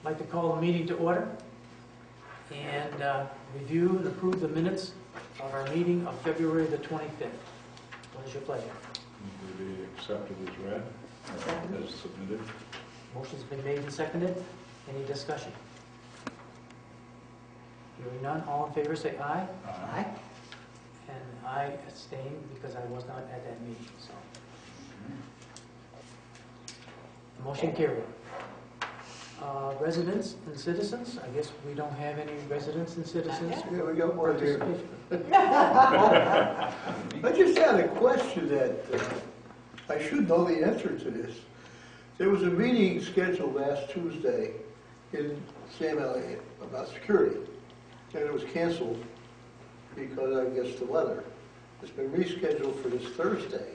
I'd like to call the meeting to order and uh, review and approve the minutes of our meeting of February the 25th. What is your pleasure? Move to be accepted as read, or as submitted. Motion's been made and seconded. Any discussion? Hearing none, all in favor say aye. Aye. And I abstain because I was not at that meeting, so. Motion carried. Uh, Residents and citizens, I guess we don't have any residents and citizens Yeah, we got one here. I just had a question that, uh, I should know the answer to this. There was a meeting scheduled last Tuesday in Sam Elliott about security, and it was canceled because I guess the weather. It's been rescheduled for this Thursday.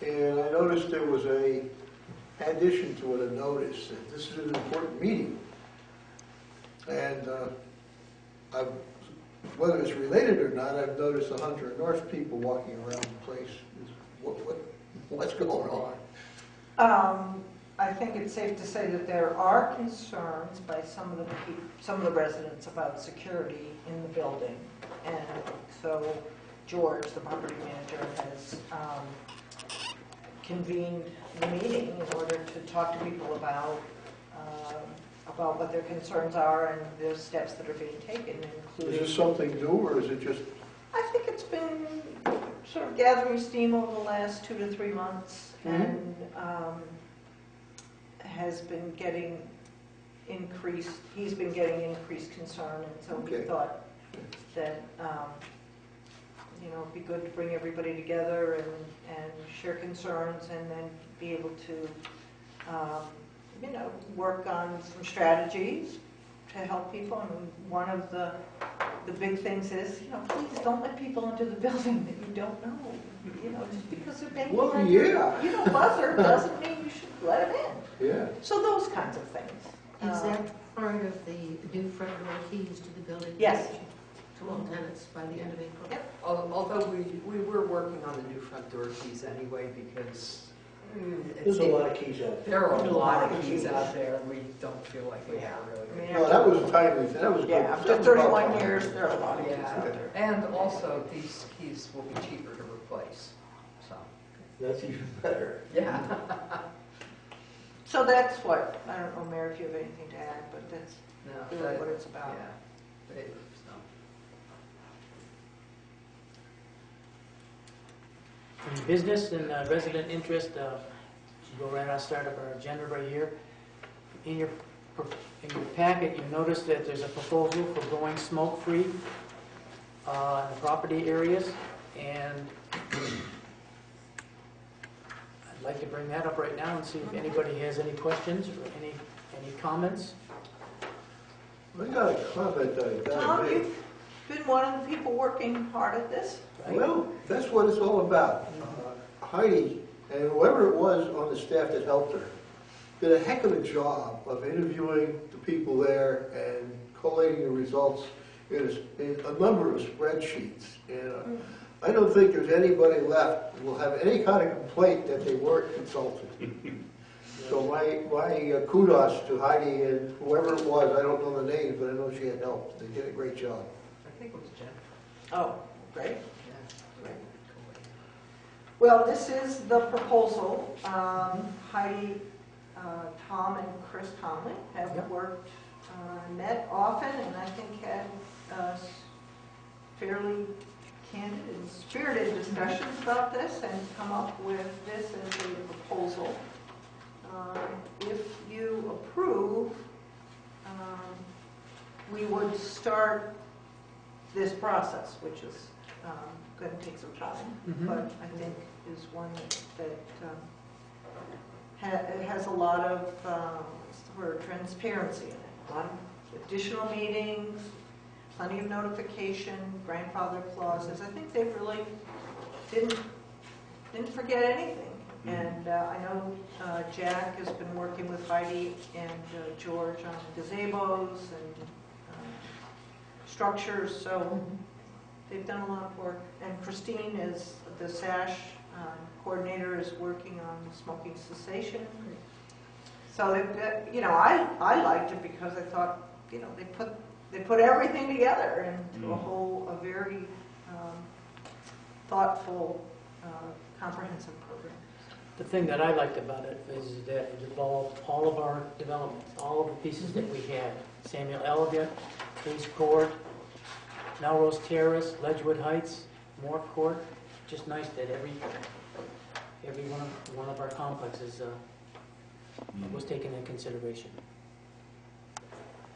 And I noticed there was a addition to it, a notice that this is an important meeting. And uh, I've whether it's related or not, I've noticed a Hunter North people walking around the place. What, what, what's going on? Um, I think it's safe to say that there are concerns by some of the, peop- some of the residents about security in the building. And so George, the property manager, has um, convened the meeting in order to talk to people about, um, about what their concerns are and the steps that are being taken, Is including. this something new or is it just, I think it's been sort of gathering steam over the last two to three months Mhm. and um, has been getting increased, he's been getting increased concern and so we Okay. thought that, um, you know, it'd be good to bring everybody together and, and share concerns and then be able to, um, you know, work on some strategies to help people. I mean, one of the, the big things is, you know, please don't let people into the building that you don't know. You know, just because they're banging Well, on your, yeah. you know, buzzer doesn't mean you should let them in. yeah? So those kinds of things. Is Uh, that part of the new front door keys to the building? Yes. To all tenants by the end of April? Yep. Al- Although we, we were working on the new front door keys anyway, because mm, There's a lot of keys out there. there are a lot of keys out there, and we don't feel like we have I really. mean, No, that was a timely, thing. that was good. Yeah, after 31 years, there are a lot of kids Yeah, out there. and also these keys will be cheaper to replace, so, That's even better. yeah. So that's what, I don't know, Mayor, if you have anything to add, but that's No, really that- what it's about. Yeah, They- so. In business and uh, resident interest, uh, go right on, start of our agenda right here. In your, in your packet, you notice that there's a proposal for going smoke-free uh, in the property areas, and I'd like to bring that up right now and see if anybody has any questions or any, any comments. I got a comment that I gotta Tom, make. you've been one of the people working hard at this. right? Well, that's what it's all about. Uh, Heidi, and whoever it was on the staff that helped her, did a heck of a job of interviewing the people there and collating the results in a, in a number of spreadsheets. And uh, I don't think there's anybody left who will have any kind of complaint that they weren't consulted. So my, my uh, kudos to Heidi and whoever it was, I don't know the names, but I know she had help. They did a great job. I think it was Jen, Oh, great. Well, this is the proposal. Um, Heidi, uh, Tom, and Chris Conley have Yep. worked, uh, met often, and I think had uh, fairly candid and spirited discussions about this and come up with this as a proposal. Um, If you approve, um, we would start this process, which is going to take some time Mhm. but I think is one that, that um, ha- it has a lot of, um, what's the word, transparency in it. A lot of additional meetings, plenty of notification, grandfather clauses. I think they really didn't, didn't forget anything. And uh, I know uh, Jack has been working with Heidi and uh, George on gazebos and um, structures, so They've done a lot of work, and Christine is, the SASH um, coordinator, is working on smoking cessation. So, they- they- you know, I, I liked it because I thought, you know, they put, they put everything together into a Mm. whole, a very um, thoughtful, uh, comprehensive program. The thing that I liked about it is that it involved all of our developments, all of the pieces that we had. Samuel Elliott, Police Court, Melrose Terrace, Ledgewood Heights, Moore Court. Just nice that every, every one of, one of our complexes uh, was taken into consideration.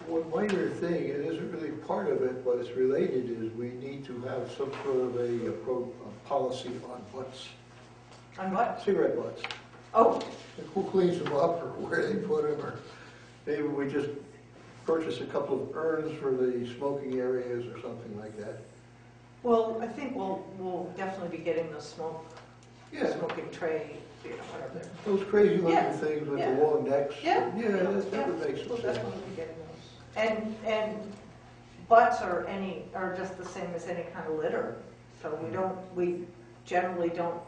One minor thing, it isn't really part of it, but it's related, is we need to have some sort of a, a pro- a policy on butts, On what? cigarette butts. Oh, Who cleans them up, or where they put them, or maybe we just purchase a couple of urns for the smoking areas or something like that. well, I think we'll, we'll definitely be getting the smoke, Yeah, smoking tray, you know, whatever. those crazy Yeah, looking things with the yeah. long necks. Yeah, Yeah, that, that would yeah, make some We'll sense. definitely be getting those. And, and butts are any, are just the same as any kind of litter. So we mm-hmm. don't, we generally don't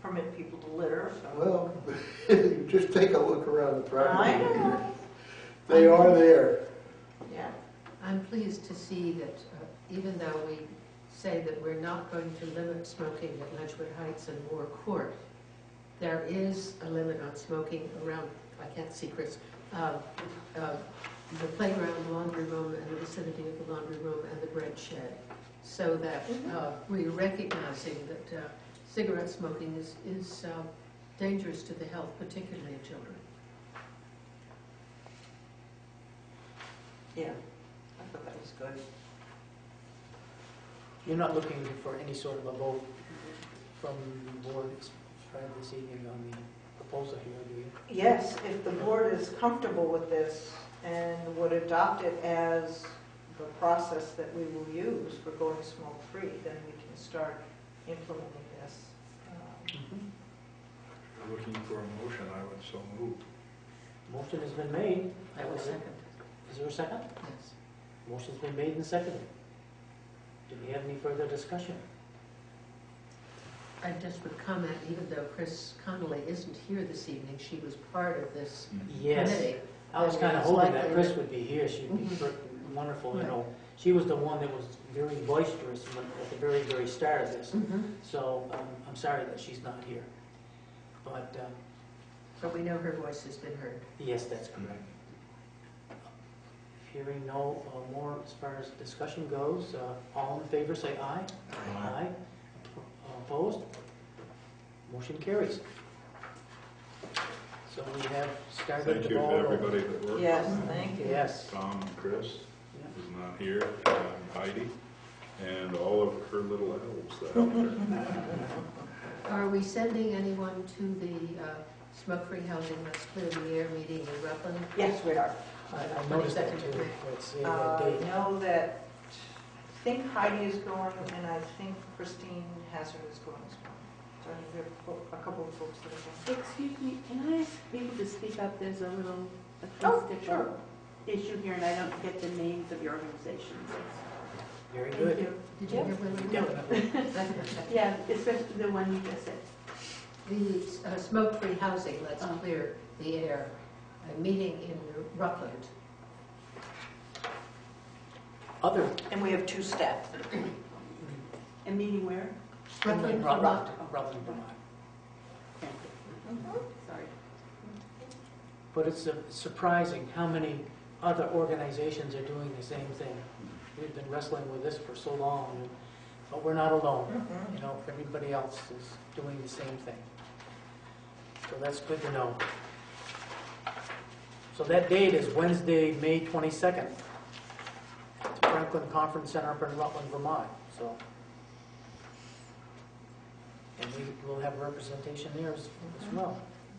permit people to litter, so. Well, just take a look around the property. I know, They are there. yeah. I'm pleased to see that uh, even though we say that we're not going to limit smoking at Ledgewood Heights and Moore Court, there is a limit on smoking around, I can't see Chris, uh, uh, the playground, the laundry room, and the vicinity of the laundry room and the bread shed. So that uh, we're recognizing that uh, cigarette smoking is, is uh, dangerous to the health, particularly of children. Yeah, I thought that was good. You're not looking for any sort of a vote from the board as far as this evening on the proposal here, do you? Yes, if the board is comfortable with this and would adopt it as the process that we will use for going smoke-free, then we can start implementing this. um, Looking for a motion, I would so move. Motion has been made. I will second. Is there a second? Yes. Motion's been made and seconded. Do we have any further discussion? I just would comment, even though Chris Connolly isn't here this evening, she was part of this Yes. committee. I was kind of hoping that Chris would be here. She'd be Mhm. fr- wonderful, you know. She was the one that was very boisterous when- at the very, very start of this. So um, I'm sorry that she's not here. But um, So we know her voice has been heard. yes, that's correct. Hearing no uh, more as far as discussion goes, uh, all in favor say aye. Aye. Opposed? Motion carries. So we have started Thank the you to rolling. everybody that worked. Yes, on thank you. Yes. Tom and Chris Yeah. is not here, and Heidi, and all of her little elves that helped her. Are we sending anyone to the uh, smoke-free housing, let's clear the air meeting in Rutland? Yes, we are. I I noticed that too. Let's see, Uh, I date. know that, I think Heidi is going, and I think Christine Hazard is going as well. So we have fo- a couple of folks that are going. Excuse me, can I ask people to speak up? There's a little Oh, acoustic issue here, and I don't get the names of your organizations. Very Thank good. you. Did you hear Willie? Definitely. Yeah, especially the one you just said. The uh, smoke-free housing, let's Oh. clear the air, a meeting in Rutland. Other, And we have two staff. A meeting where? Rutland, Rutland, Vermont. Rutland, Vermont. Thank you. Sorry. But it's uh, surprising how many other organizations are doing the same thing. We've been wrestling with this for so long, and- but we're not alone. You know, everybody else is doing the same thing. So that's good to know. So that date is Wednesday, May 22nd, at the Franklin Conference Center up in Rutland, Vermont, so. And we will have representation there as as well.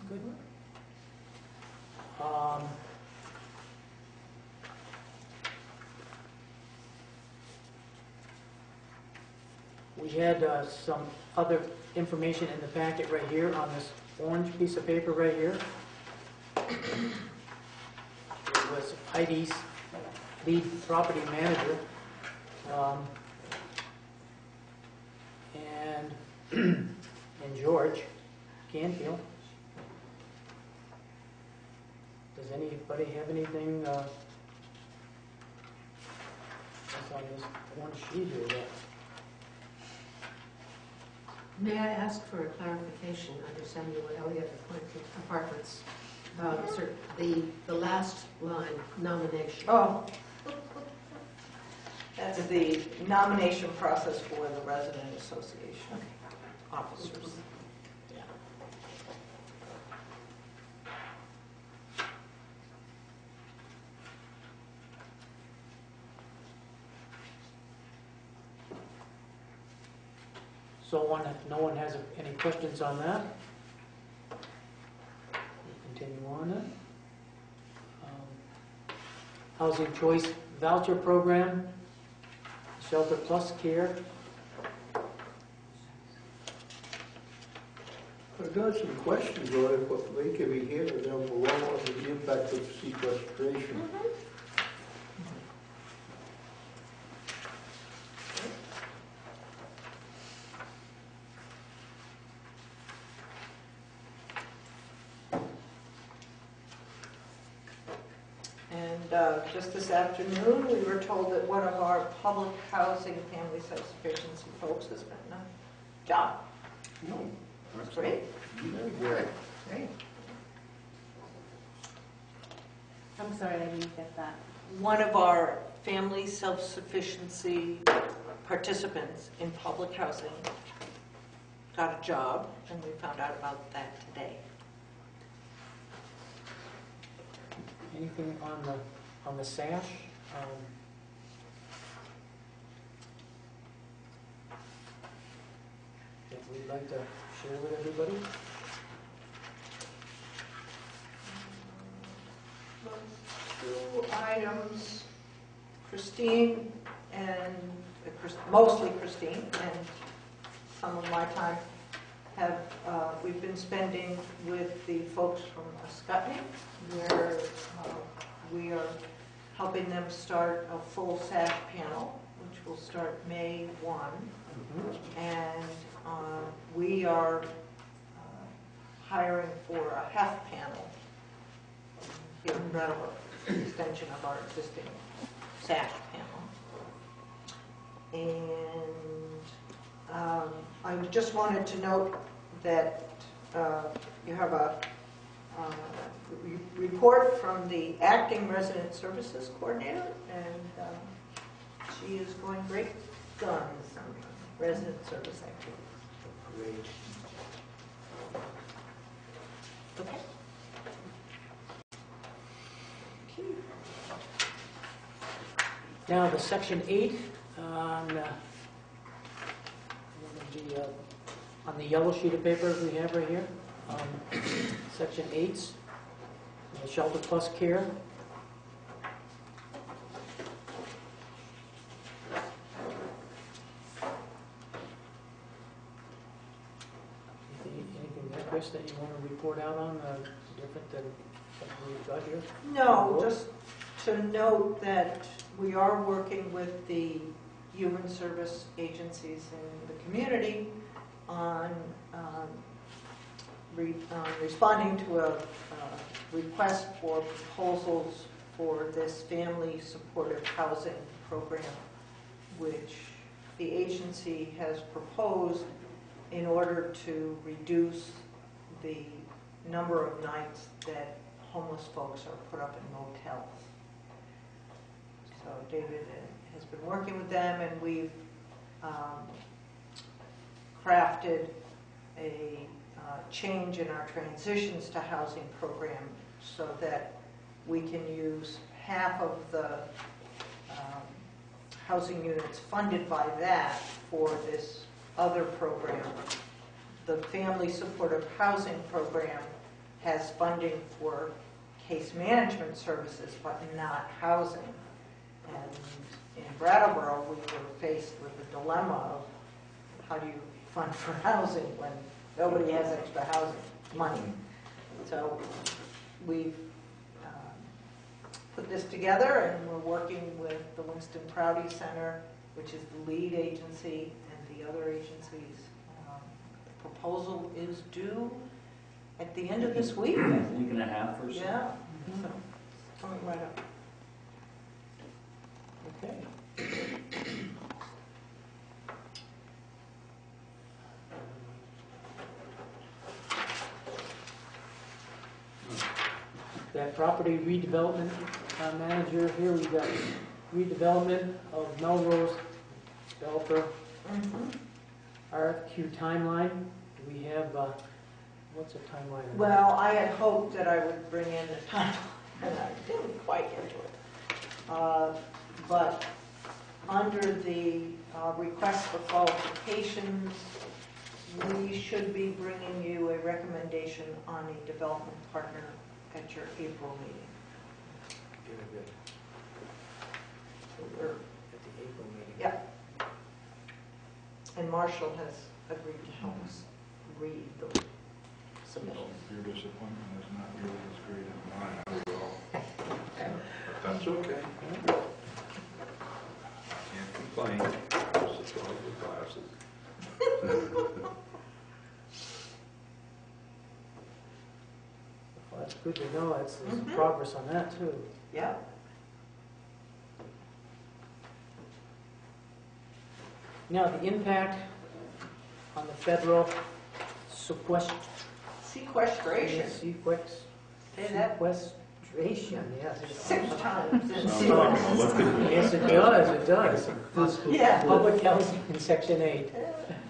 Good. Um, We had uh, some other information in the packet right here on this orange piece of paper right here. Heidi's lead property manager. um, And, and George Canfield. Does anybody have anything, uh, that's on this one sheet here that, May I ask for a clarification under Samuel Elliott apartments? Uh, cer- The, the last line, nomination. Oh. That's the nomination process for the resident association officers. so one, if no one has any questions on that? We'll Continue on then. Um, Housing Choice Voucher Program, Shelter Plus Care, I've got some questions on it, but they can be handled down below on the impact of sequestration. And uh, just this afternoon, we were told that one of our public housing family self-sufficiency folks has gotten a job. No. That's great. Very good. Great. I'm sorry, I didn't get that. One of our family self-sufficiency participants in public housing got a job, and we found out about that today. anything on the, on the SASH? Um, That we'd like to share with everybody? Two items, Christine and, uh, Chris- mostly Christine, and some of my time have, uh, we've been spending with the folks from Ascutney, where uh, we are helping them start a full SASH panel, which will start May 1. And uh, we are uh, hiring for a half panel here in Brattleboro, extension of our existing SASH panel. And um, I just wanted to note that uh, you have a uh, re- report from the acting resident services coordinator, and um, she is going great guns on resident service activities. Great. Okay. Now, the section eight, on, uh, the, uh, on the yellow sheet of paper we have right here, um, section eight, uh, shelter plus care. Anything anything there, Chris, that you want to report out on, uh, different than what we've got here? No, just to note that we are working with the human service agencies in the community on um, re- um, responding to a uh, request for proposals for this family supportive housing program, which the agency has proposed in order to reduce the number of nights that homeless folks are put up in motels. So David uh, has been working with them, and we've um, crafted a uh, change in our transitions to housing program so that we can use half of the um, housing units funded by that for this other program. The Family Supportive Housing Program has funding for case management services, but not housing. And in Brattleboro, we were faced with the dilemma of how do you fund for housing when nobody has extra housing money? So we've um, put this together and we're working with the Winston Prouty Center, which is the lead agency, and the other agencies. Um, the Proposal is due at the end of this week. a week and a half or so. Yeah, So, coming right up. Okay. That property redevelopment uh, manager, here we got redevelopment of Melrose developer. RFQ timeline. Do we have, uh, what's the timeline? Well, I had hoped that I would bring in the timeline, and I didn't quite get to it. Uh, But under the uh, request for qualifications, we should be bringing you a recommendation on a development partner at your April meeting. Very good. So we're- At the April meeting. Yep. And Marshall has agreed to help us read the submission. Your disappointment is not nearly as great as mine, I will. But that's okay. I can't complain, just as long as the glasses. Well, that's good to know, that's, there's Mhm. progress on that too. Yep. Now, the impact on the federal sequest- Sequestration. sequest- Say that sequestration, yes. six times. in Sounds like an Olympic. Yes, it does, it does. Yeah. Public health in section eight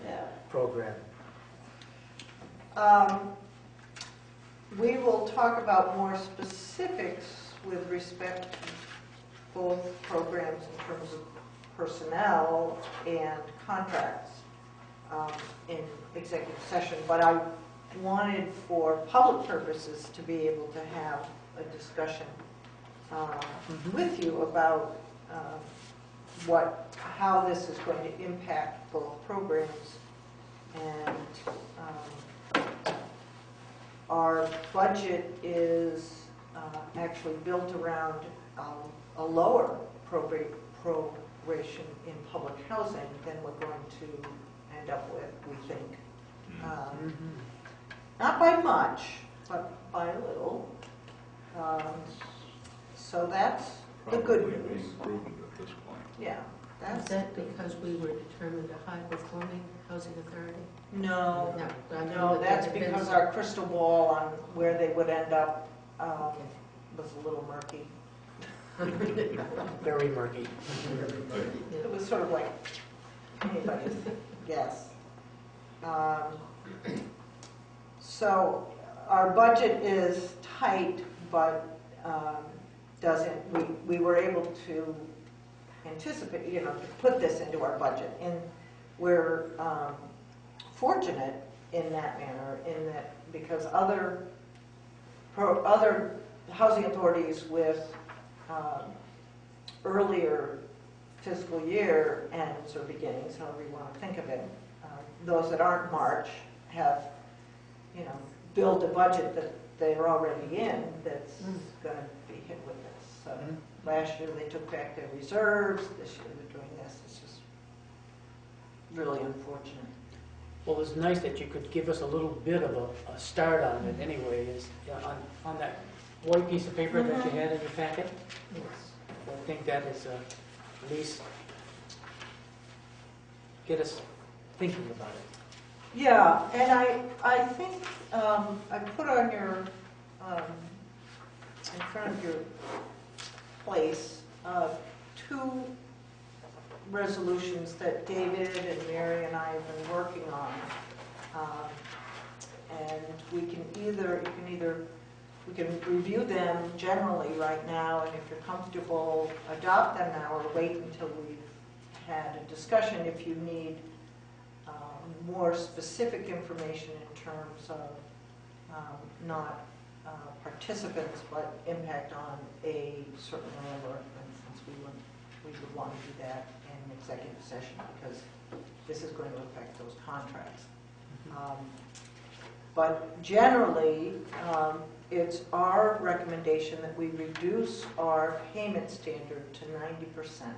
Yeah. program. Um, We will talk about more specifics with respect to both programs in terms of personnel and contracts um, in executive session, but I wanted for public purposes to be able to have a discussion um, with you about um, what, how this is going to impact both programs and um, our budget is uh, actually built around um, a lower probate- proration in public housing than we're going to end up with, we think. Um, Mhm. Not by much, but by a little. Um, So that's the good Probably news. being prudent at this point. Yeah, Is that's, that because we were determined a high-performing housing authority? No, No, I know no, that there that's have been because our crystal ball on where they would end up um, Okay. was a little murky. Very murky. It was sort of like anybody's guess. Um, So our budget is tight, but um, doesn't, we, we were able to anticipate, you know, to put this into our budget. And we're um, fortunate in that manner, in that, because other, pro- other housing authorities with um, earlier fiscal year ends or beginnings, however you want to think of it. Um, Those that aren't March have, you know, built a budget that they're already in that's Mm. going to be hit with this. So Mhm. last year, they took back their reserves, this year they're doing this. It's just really unfortunate. Well, it's nice that you could give us a little bit of a, a start on it anyway, is, on, on that white piece of paper that you had in your packet. Yes. I think that is, uh, at least get us thinking about it. Yeah, and I, I think, um, I put on your, um, in front of your place, uh, two resolutions that David and Mary and I have been working on. Um, And we can either, you can either, we can review them generally right now, and if you're comfortable, adopt them now, or wait until we've had a discussion if you need um, more specific information in terms of um, not uh, participants, but impact on a certain landlord, for instance, we would, we would want to do that executive session because this is going to affect those contracts. Um, But generally, um, it's our recommendation that we reduce our payment standard to ninety percent.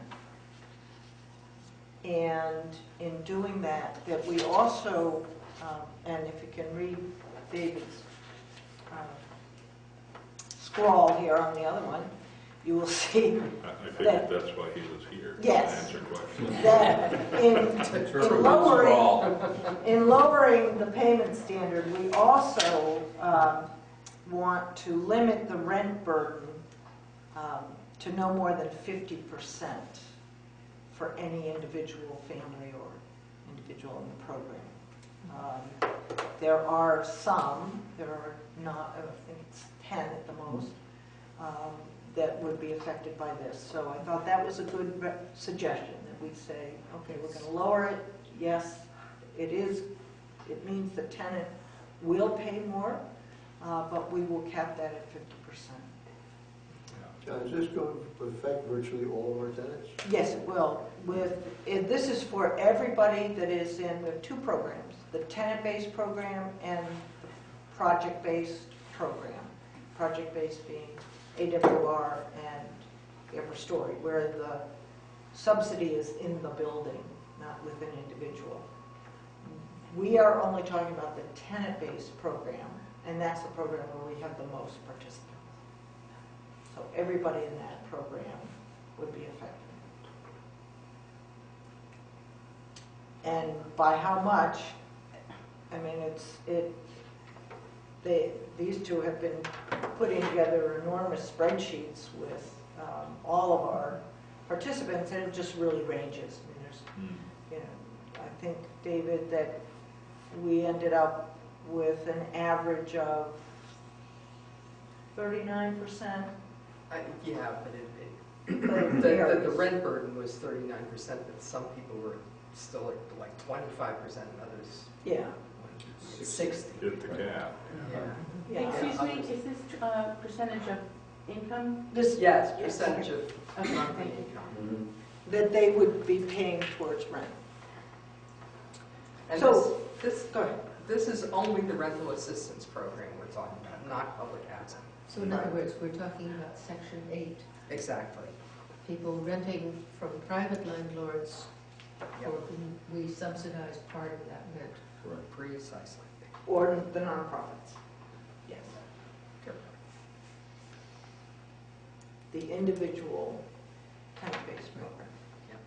And in doing that, that we also, um, and if you can read David's um, scroll here on the other one, you will see I I figured that's why he was here. to Yes. Answer questions. that in, in lowering, in lowering the payment standard, we also um, want to limit the rent burden um, to no more than 50% for any individual family or individual in the program. Um, There are some, there are not, I think it's 10 at the most, um, that would be affected by this. So I thought that was a good re- suggestion, that we say, okay, we're going to lower it. Yes, it is, it means the tenant will pay more, uh, but we will cap that at 50%. Now, is this going to affect virtually all of our tenants? Yes, it will. With, it- this is for everybody that is in, we have two programs, the tenant-based program and the project-based program. Project-based being AWR and Everstory, where the subsidy is in the building, not with an individual. We are only talking about the tenant-based program, and that's the program where we have the most participants. So everybody in that program would be affected. And by how much, I mean, it's, it, they, these two have been putting together enormous spreadsheets with um, all of our participants, and it just really ranges. I mean, there's, Hmm. you know, I think, David, that we ended up with an average of thirty-nine percent. I- Yeah, but it, it, the, the- the rent burden was thirty-nine percent, but some people were still at like twenty-five percent and others Yeah, went sixty. Hit the cap. Yeah. yeah. Excuse me, is this uh, percentage of income? This, Yes, percentage of Okay, monthly thank you. income. that they would be paying towards rent. And So- this, this, Go ahead. this is only the rental assistance program we're talking about, not public housing. So in other words, we're talking about section eight, Exactly. people renting from private landlords for Yep. whom we subsidize part of that rent. Precisely. Or the nonprofits. Yes. The individual tenant-based program. Yep.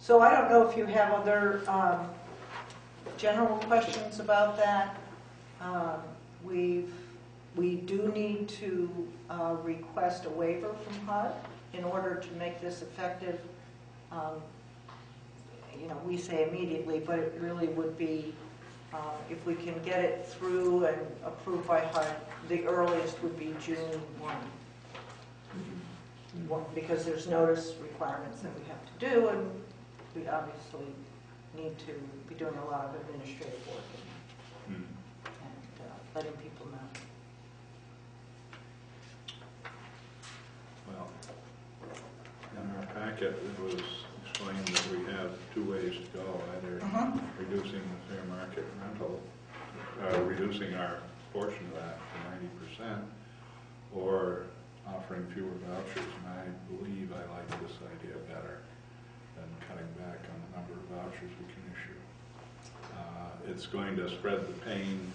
So I don't know if you have other um, general questions about that. Um, We've, we do need to uh, request a waiver from HUD in order to make this effective. Um, You know, we say immediately, but it really would be, uh, if we can get it through and approved by HUD, the earliest would be June 1. Well, Because there's notice requirements that we have to do, and we obviously need to be doing a lot of administrative work Hmm. and uh, letting people know. Well, in our packet, it was explained that we have two ways to go, either reducing the fair market rental, uh, reducing our portion of that to ninety percent, or offering fewer vouchers, and I believe I like this idea better than cutting back on the number of vouchers we can issue. Uh, It's going to spread the pain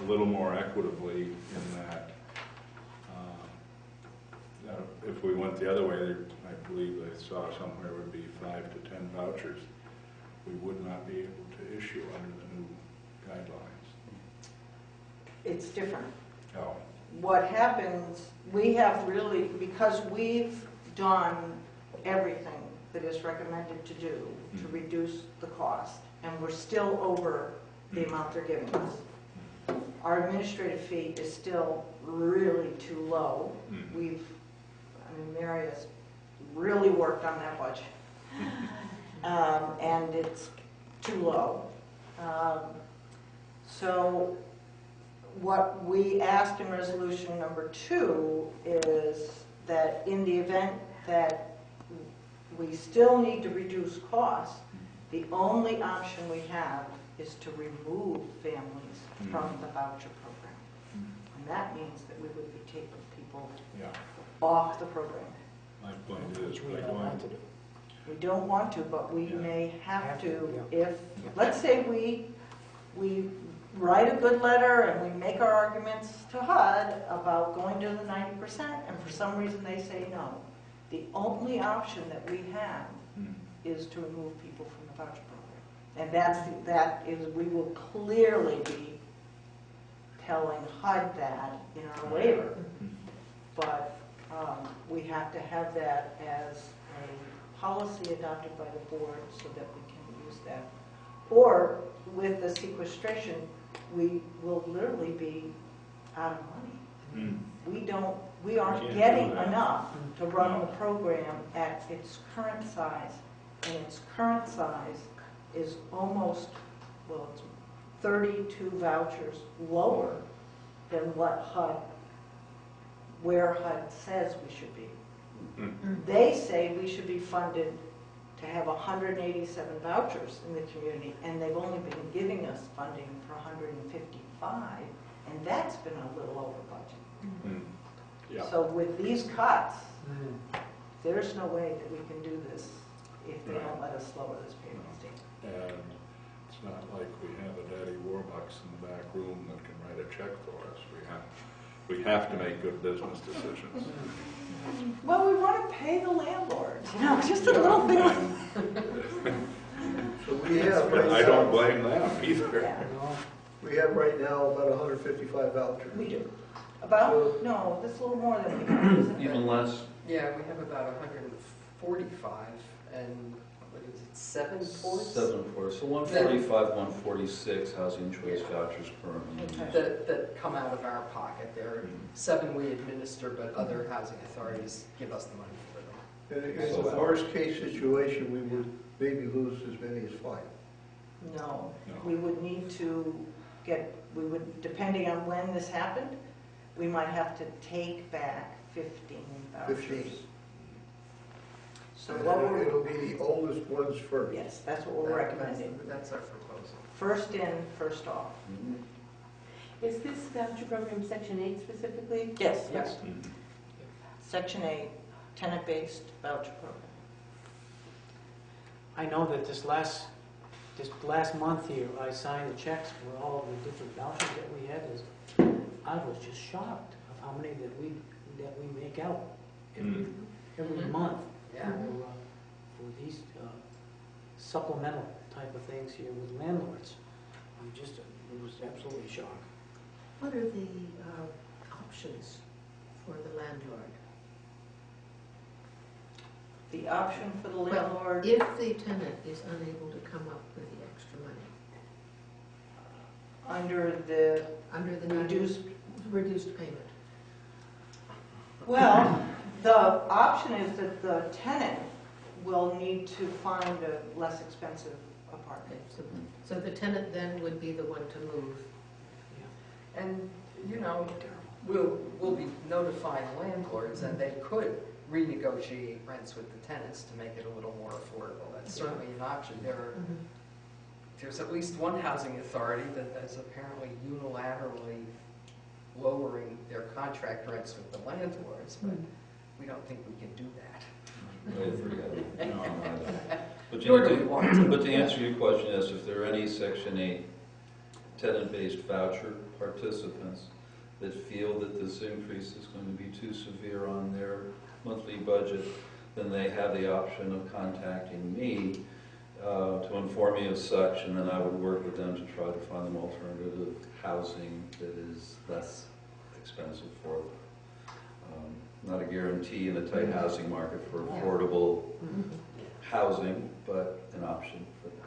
a little more equitably in that now, If we went the other way, there- I believe I saw somewhere would be five to 10 vouchers. We would not be able to issue under the new guidelines. It's different. Oh, What happens, we have really, because we've done everything that is recommended to do to Mm. reduce the cost, and we're still over the Mm. amount they're giving us. Our administrative fee is still really too low. Mm. We've, Mary has really worked on that budget. Um, and it's too low. Um, So what we asked in resolution number two is that in the event that we still need to reduce costs, the only option we have is to remove families from the voucher program. And that means that we would be taking people yeah. Off the program. My point is, Which we by don't want going, to do. We don't want to, but we Yeah. may have Have to to, if, let's say we, we write a good letter and we make our arguments to HUD about going to the ninety percent, and for some reason they say no. The only option that we have Hmm. is to remove people from the voucher program. And that's, that is, we will clearly be telling HUD that in our waiver. But um, we have to have that as a policy adopted by the board so that we can use that. Or with the sequestration, we will literally be out of money. Hmm. We don't, we aren't getting enough to run No. the program at its current size. And its current size is almost, well, it's 32 vouchers lower than what HUD, where HUD says we should be. Hmm. They say we should be funded to have 187 vouchers in the community, and they've only been giving us funding for 155, and that's been a little over budget. Hmm. Yeah. So with these cuts, Mm. there's no way that we can do this if they don't let us lower this payment state. And it's not like we have a daddy Warbucks in the back room that can write a check for us. We have, we have to make good business decisions. Well, we want to pay the landlord, you know, just a little bit. like. So we have right I don't now, blame them either. Yeah, we have right now about hundred fifty-five vouchers. we do. About, no, that's a little more than we have, isn't? Even less, Yeah, we have about 145 and forty-five, and what is it, seven ports? seven for, so one forty-five, one forty-six housing choice vouchers currently. Okay. That, that come out of our pocket. There are seven we administer, but other housing authorities give us the money for them. And in the worst-case situation, we would maybe lose as many as five. No, No. we would need to get, we would, depending on when this happened, we might have to take back 15 vouchers. Fifteen. So And what it'll- It'll be the oldest ones first. yes, that's what we're That- recommending. That's that's our proposal. First in, first off. Mhm. Is this voucher program section eight specifically? Yes, Yes. Mhm. Section 8, tenant-based voucher program. I know that this last, this last month here, I signed the checks for all of the different vouchers that we had. Is I was just shocked of how many that we, that we make out every, every Mhm. month Yeah. for, uh, for these uh, supplemental type of things here with landlords. I'm just, it was absolutely shocked. What are the uh, options for the landlord? The option for the Well, landlord, If the tenant is unable to come up with the extra money, under the under the reduced, reduced payment, well, the option is that the tenant will need to find a less expensive apartment. okay, so, so the tenant then would be the one to move. And, you know, we'll, we'll be notifying landlords, and they could renegotiate rents with the tenants to make it a little more affordable. That's certainly an option. There are, mm-hmm. there's at least one housing authority that is apparently unilaterally lowering their contract rents with the landlords, but hmm. We don't think we can do that. Wait, forget it. No, no. But Nor you do know, we want to. But to answer your question, is if there are any Section 8 tenant-based voucher participants that feel that this increase is going to be too severe on their monthly budget, then they have the option of contacting me uh, to inform me of such, and then I would work with them to try to find them alternative housing that is less expensive for them. Not a guarantee in a tight housing market for affordable housing, but an option for them.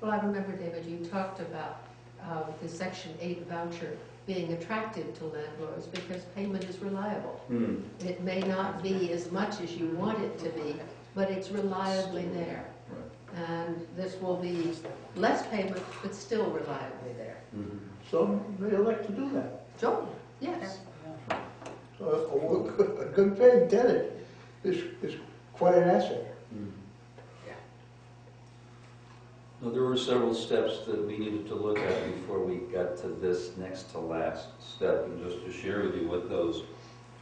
Well, I remember, David, you talked about uh, the Section 8 voucher being attractive to landlords because payment is reliable. Hmm. It may not be as much as you want it to be, but it's reliably there. Right. And this will be less payment, but still reliably there. Mhm. Some may elect to do that. Sure, yes. So a, a good paying tenant is, is quite an asset. Mhm. Yeah. Well, there were several steps that we needed to look at before we got to this next to last step, and just to share with you what those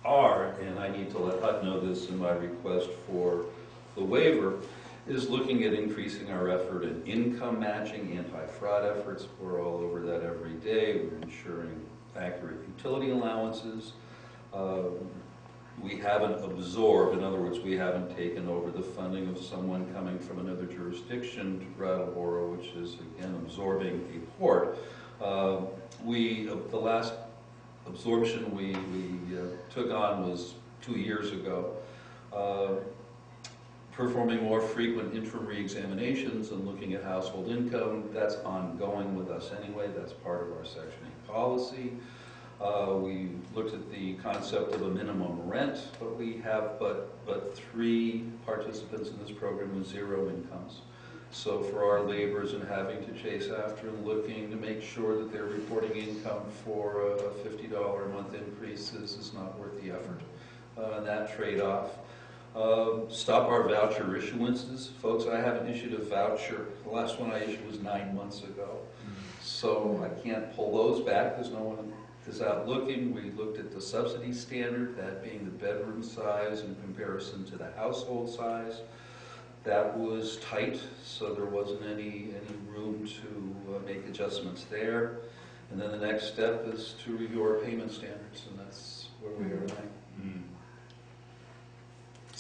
are, and I need to let HUD know this in my request for the waiver. is looking at increasing our effort in income matching, anti-fraud efforts. We're all over that every day. We're ensuring accurate utility allowances. Um, We haven't absorbed, in other words, we haven't taken over the funding of someone coming from another jurisdiction to Brattleboro, which is again absorbing a port. Uh, We, uh, the last absorption we, we uh, took on was two years ago. Uh, Performing more frequent interim reexaminations and looking at household income, that's ongoing with us anyway, that's part of our Section 8 policy. Uh, We looked at the concept of a minimum rent, but we have but, but three participants in this program with zero incomes. So for our laborers and having to chase after and looking to make sure that they're reporting income for a fifty dollar a month increase is, is not worth the effort. Uh, and that trade-off. Uh, stop our voucher issuances. Folks, I haven't issued a voucher. The last one I issued was nine months ago. So I can't pull those back. There's no one is out looking. We looked at the subsidy standard, that being the bedroom size in comparison to the household size. That was tight, so there wasn't any, any room to uh, make adjustments there. And then the next step is to review our payment standards, and that's where we are tonight. Hmm.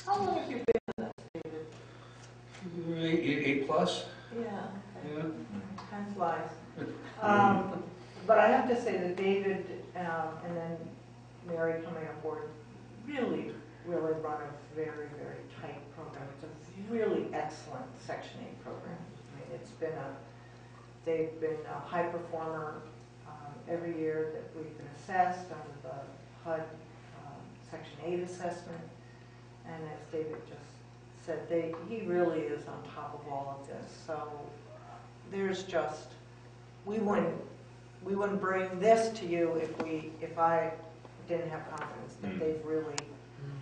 How long have you been in that David? Eight, eight- eight plus? Yeah. Yeah. Time flies. Um, But I have to say that David um, and then Mary coming on board really, really run a very, very tight program. It's a really excellent Section 8 program. I mean, it's been a, they've been a high performer um, every year that we've been assessed under the HUD um, Section 8 assessment. And as David just said, they, he really is on top of all of this. So there's just, we wouldn't, we wouldn't bring this to you if we, if I didn't have confidence that Mm. they've really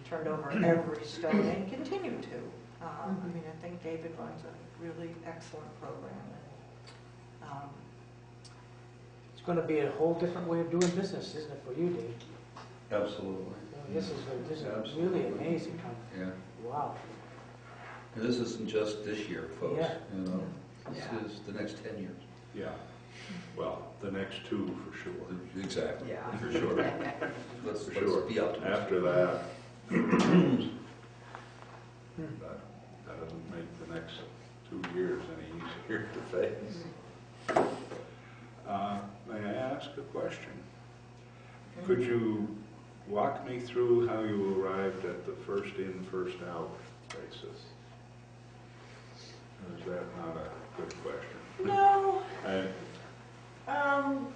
turned over every stone and continue to. Um, I mean, I think David runs a really excellent program. and, um, It's gonna be a whole different way of doing business, isn't it, for you, Dave? Absolutely. This is, this is Absolutely. really amazing. how- Yeah. Wow. And this isn't just this year, folks, Yeah. you know, this Yeah. is the next ten years. Yeah, well, the next two for sure. Exactly. Yeah. For sure. Let's, For let's sure. be optimistic. After that, that, that doesn't make the next two years any easier to face. Uh, May I ask a question? Could you walk me through how you arrived at the first in, first out basis? Or is that not a good question? No, I- um,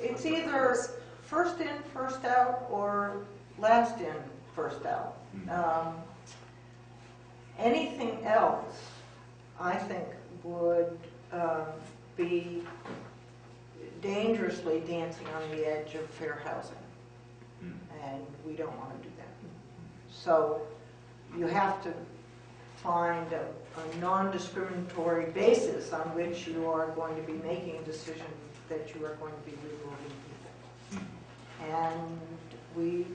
it's either first in, first out, or last in, first out. hmm, Um, Anything else, I think, would um, be dangerously dancing on the edge of fair housing, hmm, and we don't want to do that. So you have to find a, a non-discriminatory basis on which you are going to be making a decision that you are going to be removing people. hmm. And we,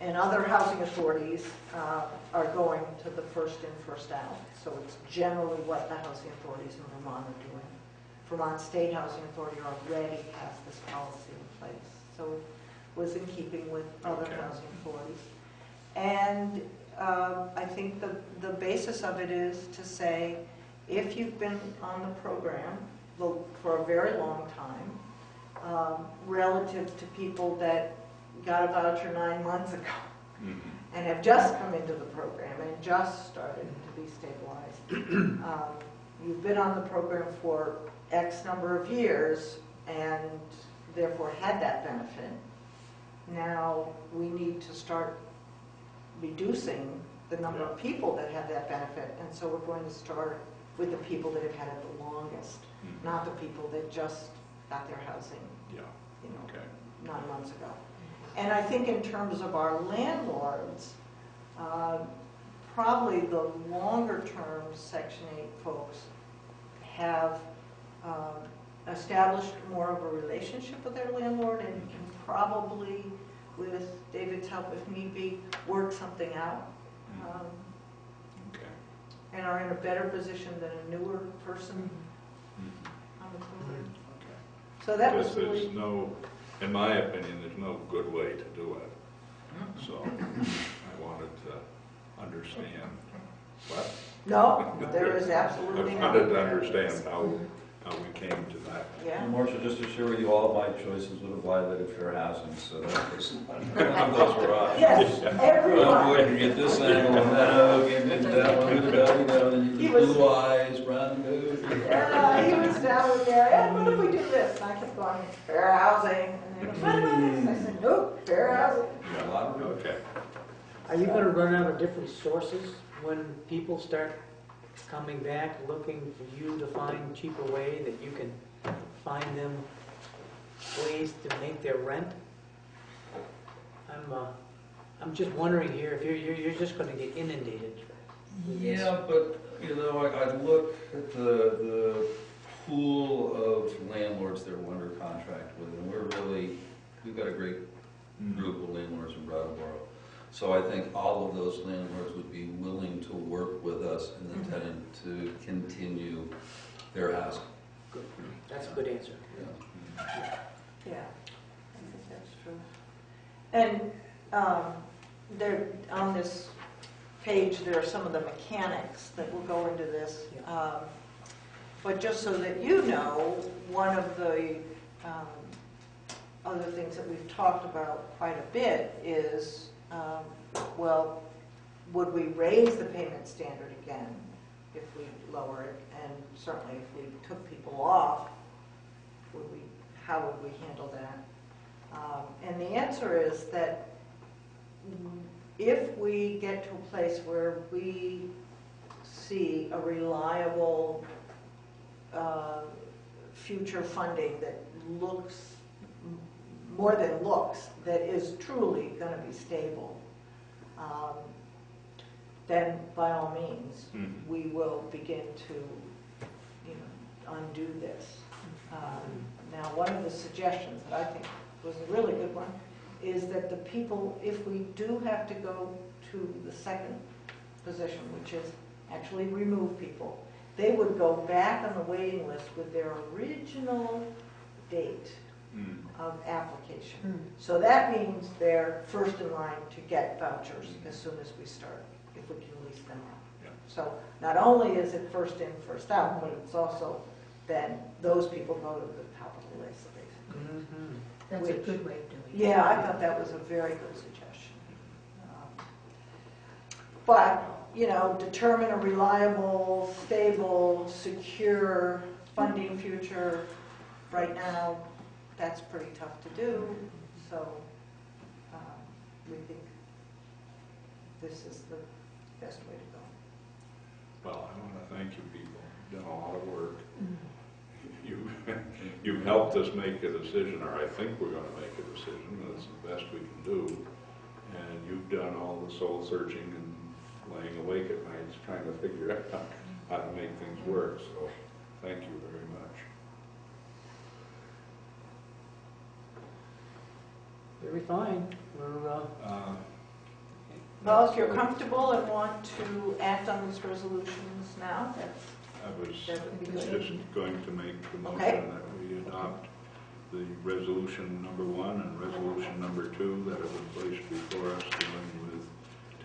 and other housing authorities uh, are going to the first in, first out. So it's generally what the housing authorities in Vermont are doing. Vermont State Housing Authority already has this policy in place. So it was in keeping with other Okay. housing authorities. And um, I think the, the basis of it is to say, if you've been on the program for a very long time, um, relative to people that got a voucher nine months ago Mhm. and have just come into the program and just started to be stabilized. Um, You've been on the program for X number of years and therefore had that benefit. Now, we need to start reducing the number of people that have that benefit. And so we're going to start with the people that have had it the longest, Mhm. not the people that just got their housing, Yeah, you know, okay. nine months ago. And I think in terms of our landlords, uh, probably the longer-term Section 8 folks have um, established more of a relationship with their landlord and can probably, with David's help if need be, work something out. Mhm. Um. And are in a better position than a newer person mm-hmm. on the mm-hmm. board. So that was Because there's really, no, in my opinion, there's no good way to do it. So I wanted to understand, what? no, there is absolutely I absolutely not. wanted to understand how, how we came to that. Yeah, Marcia, just to share with you, all my choices would have violated fair housing, so that was, none of those were options. yes, Oh, boy, everyone. you get this angle, and that, oh, give me that one, with that, you know, and He you was- get blue eyes, brown nose. Yeah, he was down there, and what if we do this? And I kept going, fair housing, and they go, what about this? I said, hmm. nope, fair housing. Yeah, A lot of room. Okay. Are you gonna run out of different sources when people start coming back, looking for you to find cheaper way that you can find them ways to make their rent? I'm, uh, I'm just wondering here, if you're, you're, you're just gonna get inundated. Yeah, but, you know, I, I look at the, the pool of landlords that we're under contract with, and we're really, we've got a great group of landlords in Brattleboro. So I think all of those landlords would be willing to work with us and the tenant to continue their housing. Good. That's a good answer. Yeah. Yeah, I think that's true. And um, there, on this page, there are some of the mechanics that will go into this. Um, But just so that you know, one of the um, other things that we've talked about quite a bit is, um, well, would we raise the payment standard again if we lower it? And certainly if we took people off, would we, how would we handle that? Um, And the answer is that if we get to a place where we see a reliable uh, future funding that looks, more than looks, that is truly going to be stable, um, then by all means, Mhm. we will begin to, you know, undo this. Um, Now, one of the suggestions that I think was a really good one is that the people, if we do have to go to the second position, which is actually remove people, they would go back on the waiting list with their original date Mm. Of application. So that means they're first in line to get vouchers as soon as we start, if we can lease them Yeah. out. So not only is it first in, first out, but it's also then those people go to the top of the list, basically. Mhm. That's a Which- good way of doing it. Yeah, I thought that was a very good suggestion. Um, But, you know, determine a reliable, stable, secure funding future, right now, that's pretty tough to do, so um, we think this is the best way to go. Well, I want to thank you people. You've done a lot of work. You, you've helped us make a decision, or I think we're going to make a decision. That's the best we can do. And you've done all the soul searching and laying awake at nights trying to figure out how to make things work. So thank you very much. Very fine. We're, uh, Uh, Well, if you're comfortable and want to act on these resolutions now, that's, I was that would be good. just going to make the Okay. motion that we adopt the resolution number one and resolution number two that have been placed before us dealing with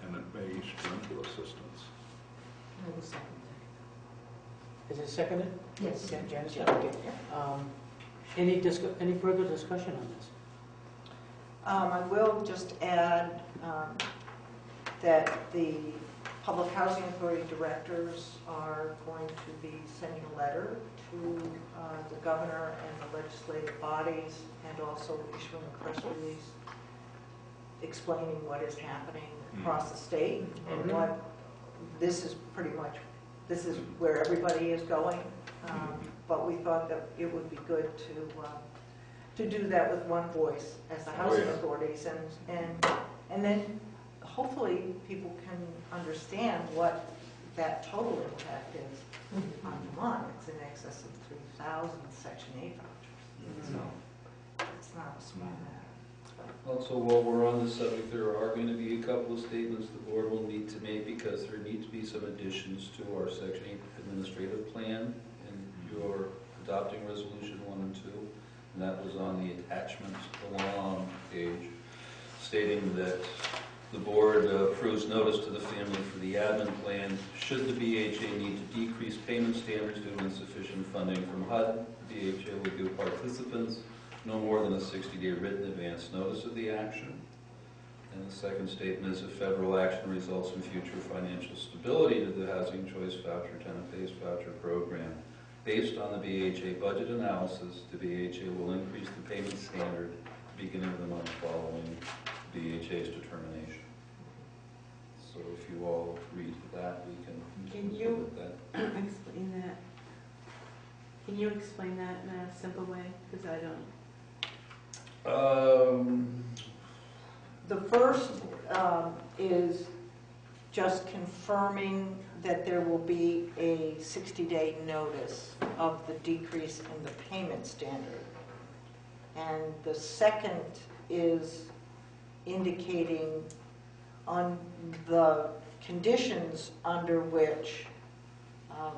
tenant-based rental assistance. I will second is it seconded? that. Yes. Jan- Janice, yeah, okay. Um, Any discu, any further discussion on this? Um, I will just add um, that the Public Housing Authority directors are going to be sending a letter to uh, the governor and the legislative bodies, and also issuing a press release explaining what is happening across the state, and Mhm. what, this is pretty much, this is where everybody is going. Um, But we thought that it would be good to, um, to do that with one voice as the Oh, housing yeah. authorities, and, and, and then hopefully people can understand what that total impact is mm-hmm. on the on Vermont. It's in excess of three thousand Section 8 vouchers, so it's not a small mm-hmm. matter. Also, while we're on the subject, there are going to be a couple of statements the board will need to make because there need to be some additions to our section eight administrative plan. And mm-hmm. you're adopting resolution one and two, and that was on the attachment along page, stating that the board approves notice to the family for the admin plan. Should the BHA need to decrease payment standards due to insufficient funding from HUD, the BHA will give participants no more than a 60-day written advance notice of the action. And the second statement is if federal action results in future financial stability to the Housing Choice Voucher, Tenant-Based Voucher Program. Based on the BHA budget analysis, the BHA will increase the payment standard beginning of the month following BHA's determination. So if you all agree to that, we can Can you-. Explain that. Can you explain that in a simple way? Because I don't. Um, The first um, is just confirming that there will be a 60-day notice of the decrease in the payment standard. And the second is indicating on the conditions under which um,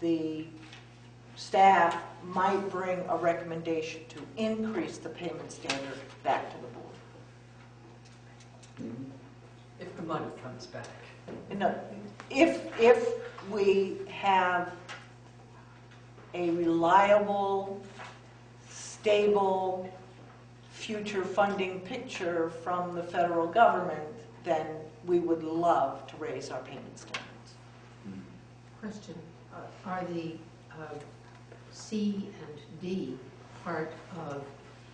the staff might bring a recommendation to increase the payment standard back to the board. If the money comes back. No, if, if we have a reliable, stable, future funding picture from the federal government, then we would love to raise our payment standards. Question, uh, are the uh, C and D part of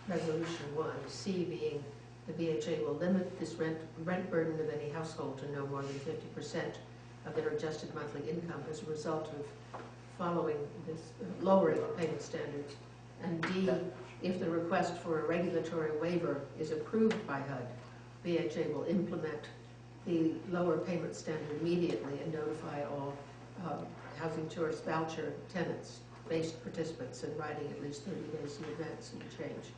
Resolution 1, C being the BHA will limit this rent, rent burden of any household to no more than 50% of their adjusted monthly income as a result of following this, uh, lowering payment standards? And D, if the request for a regulatory waiver is approved by HUD, BHA will implement the lower payment standard immediately and notify all um, housing choice voucher tenants, based participants in writing at least 30 days in advance of the change.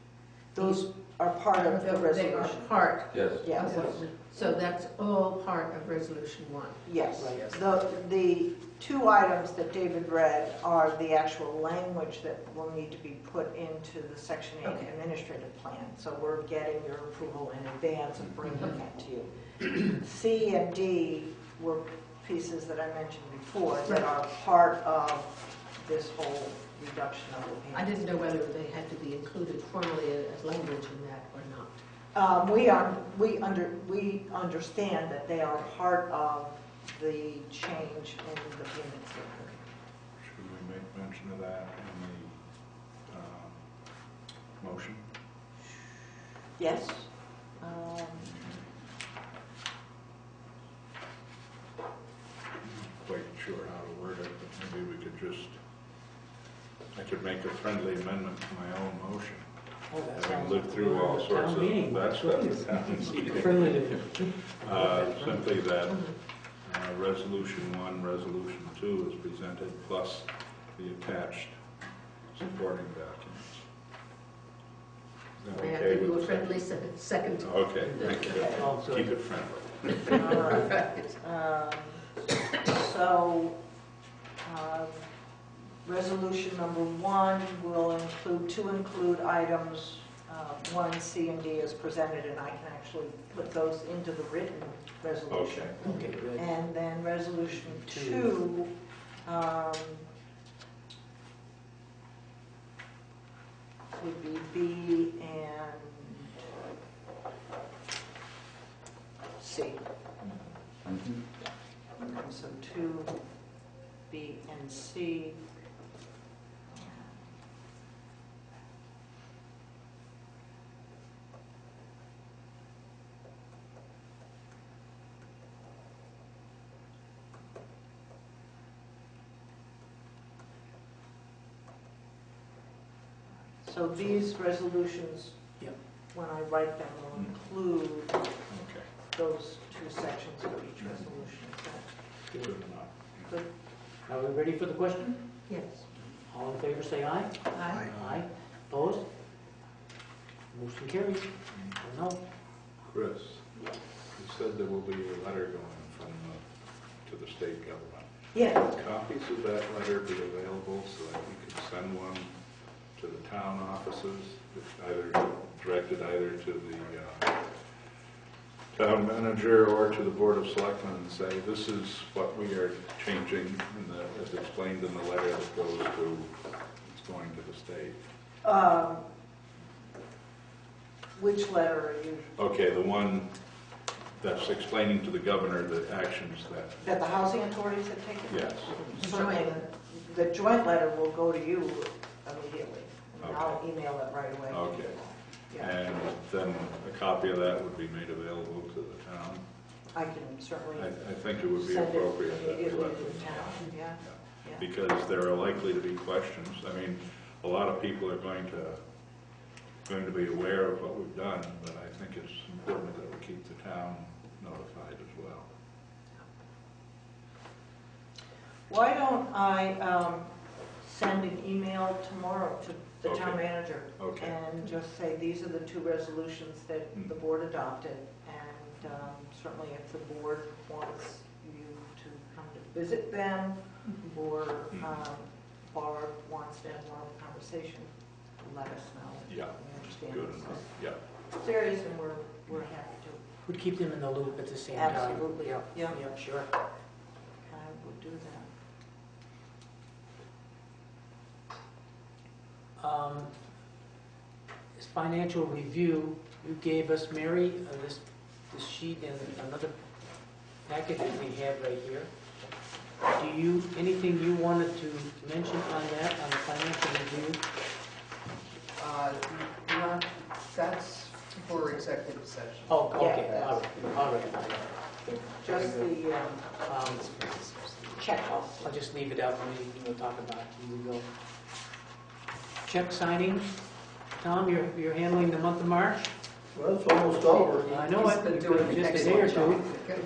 Those are part of the They are resolution. part Yes. Yes, of so that's all part of Resolution 1. yes. Right. The, the two items that David read are the actual language that will need to be put into the Section 8 Okay. administrative plan. So we're getting your approval in advance of bringing that to you. Mm-hmm. C and D were pieces that I mentioned before that are part of this whole reduction of the I didn't know whether they had to be included formally as language in that or not. Um, We are, we under, we understand that they are part of the change in the payment standard. Should we make mention of that in the uh, motion? Yes? Um, I'm not Quite sure how to word it, but maybe we could just, I could make a friendly amendment to my own motion. Oh, that Having sounds lived like through all town sorts of meeting. that stuff Please. at town. Friendly to Uh, Simply that uh, Resolution 1, Resolution 2 is presented, plus the attached supporting documents. Is that May I okay give you with a the friendly se- second? Okay, thank you. Good. Keep it friendly. all right. Um, So, um, resolution number one will include, to include items uh, one, C, and D as presented, and I can actually put those into the written resolution. Okay. Okay, good. And then resolution Two. two, um, would be B and C. Mhm. Okay, So two, B and C. So these resolutions, Yep. when I write them, will hmm. include Okay, those two sections of each hmm. resolution. Is that good enough. good? Are we ready for the question? Yes. All in favor, say aye. Aye. Aye. Opposed? Motion carries. Hmm. No. Chris, you said there will be a letter going from, uh, to the state government. Yeah, Copies of that letter be available so that we can send one to the town offices, either directed either to the uh, town manager or to the board of selectmen and say, this is what we are changing, in the- as explained in the letter that goes to, it's going to the state. um, which letter are you, Okay, the one that's explaining to the governor the actions that, that the housing authorities have taken? yes, Certainly, the joint letter will go to you and I'll email it right away. Okay. Yeah, and then a copy of that would be made available to the town. I can certainly I, I think it would be send it appropriate that we immediately let to them the town, know. yeah, yeah. Because there are likely to be questions. I mean, a lot of people are going to, going to be aware of what we've done, but I think it's important that we keep the town notified as well. Why don't I um, send an email tomorrow to the town Okay. manager? Okay. And just say, these are the two resolutions that Hmm. the board adopted. And um, certainly if the board wants you to come to visit them, or Hmm. um, Barb wants to have more of a conversation, let us know. Yeah, We understand good this enough, is yeah. serious, and we're, we're happy to. Would keep them in the loop at the same time. Absolutely, Yeah, yeah. yeah, sure. I will do that. Um, This financial review, you gave us, Mary, uh, this, this sheet and another packet that we have right here. Do you, anything you wanted to mention on that, on the financial review? Uh, not- That's for executive session. Oh, okay, Yeah. all right, all right. Just the um, Um, check I'll, I'll just leave it out for me, we'll talk about it, we will. Check signing, Tom, you're, you're handling the month of March? Well, it's almost over. I know He's it, been you've doing an just a excellent day or job. two.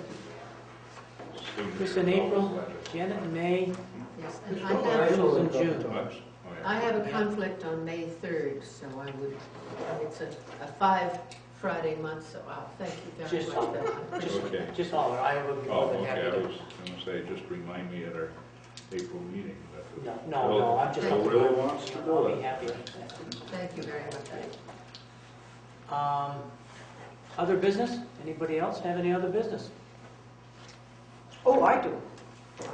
Soon Chris in April. Janet in May, Yes, and I It's over. have, Rachel's in June. Much? Oh, yeah. I have a conflict on May 3rd, so I would, it's a, a five Friday month, so I'll thank you very Just- much. Bill. I just. Okay. just holler, I will be Oh, more than oh, okay, happy I to. was gonna say, just remind me at our April meeting. but- No, no, no, I'm just. Bill really wants to do I'll it. be happy. Thank you very much. Um, other business? Anybody else have any other business? Oh, I do.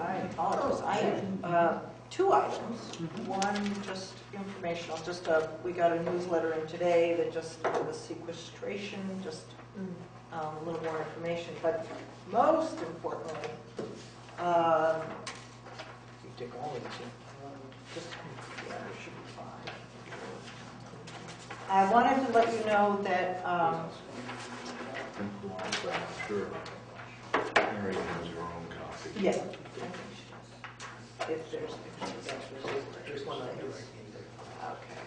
I apologize. I have uh, two items. Mhm. One, just informational, just, uh, we got a newsletter in today that just, the sequestration, just Mm. um, a little more information. But most importantly, um, You take all of this, just, yeah, it should be fine. I wanted to let you know that, um, Sure. Mary has her own copy. yes, I think she does. If there's, if she's actually. There's one right here. Okay.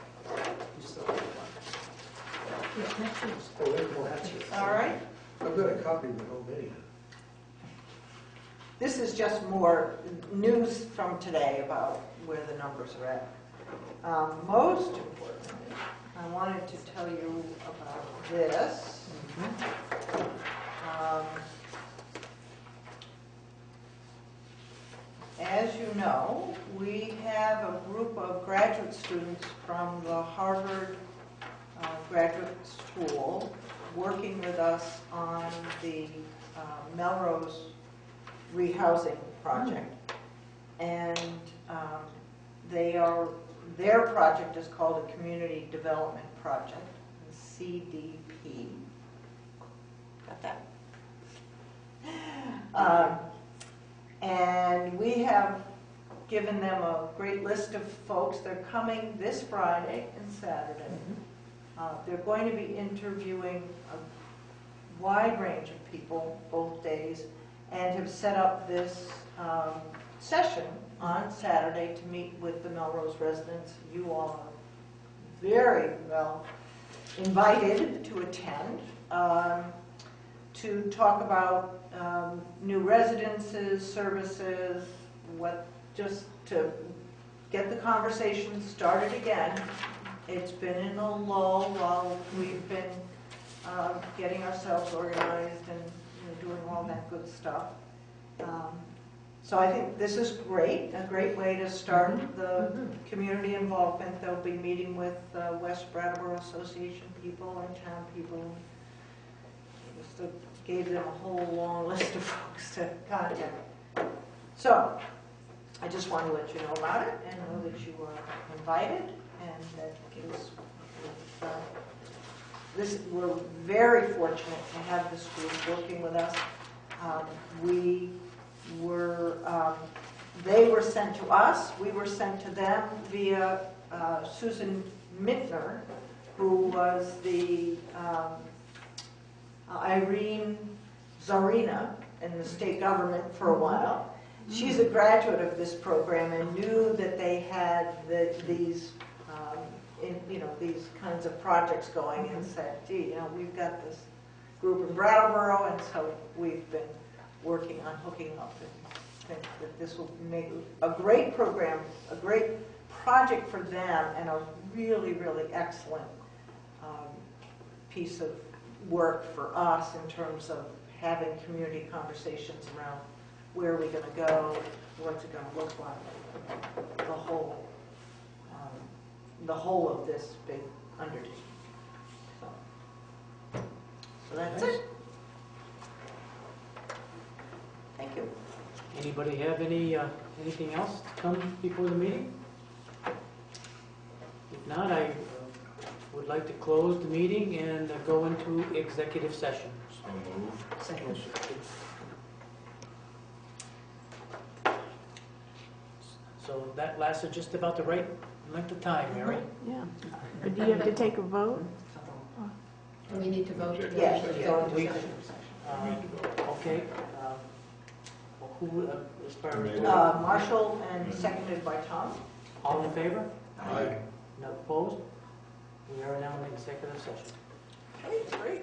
Yeah, that's yours. Oh, there- well, that's it. All right. I've got a copy of the whole meeting. This is just more news from today about where the numbers are at. Um, Most importantly, I wanted to tell you about this. Um, As you know, we have a group of graduate students from the Harvard uh, Graduate School working with us on the uh, Melrose rehousing project. And um, they are, their project is called a Community Development Project, CDP. Got that? Um, And we have given them a great list of folks. They're coming this Friday and Saturday. Uh, They're going to be interviewing a wide range of people both days and have set up this um, session on Saturday to meet with the Melrose residents. You all are very well invited to attend, um, to talk about um, new residences, services, what, just to get the conversation started again It's been in a lull while we've been uh, getting ourselves organized and doing all that good stuff. Um, So I think this is great, a great way to start the community involvement. They'll be meeting with uh, West Brattleboro Association people and town people. Just gave them a whole long list of folks to contact. So, I just want to let you know about it and know that you are invited and that is, uh, this, we're very fortunate to have this group working with us. Um, We were, um, they were sent to us, we were sent to them via uh, Susan Minter, who was the um, Irene czarina in the state government for a while. She's a graduate of this program and knew that they had the, these, in, you know, these kinds of projects going and said, gee, you know, we've got this group in Brattleboro, and so we've been working on hooking up and think that this will make a great program, a great project for them, and a really, really excellent um, piece of work for us in terms of having community conversations around where are we going to go, what's it going to look like, the whole, the whole of this big undertaking. So so that's it. Thank you. Anybody have any, uh, anything else to come before the meeting? If not, I uh, would like to close the meeting and uh, go into executive session. So moved. Second. So that lasted just about the right length of time, Mary. Yeah. But do you have to take a vote? Do we need to vote to go Yes, into go executive into session? Need to vote. Okay. uh, well, Who, uh, as far as, Uh, Marshall and seconded by Tom. all in favor? Aye. No opposed? We are now in executive session. Okay, great.